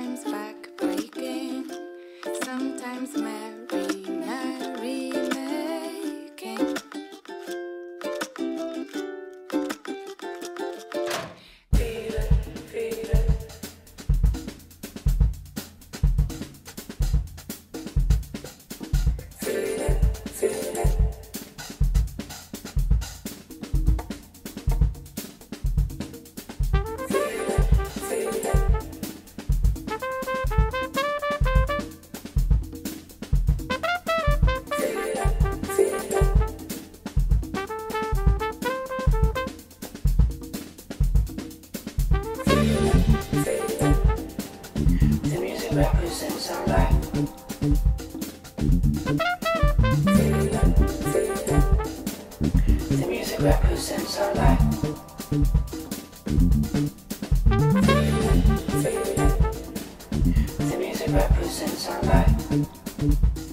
sometimes backbreaking, sometimes merry, merry. Represents our life. The music represents our life. The music represents our life.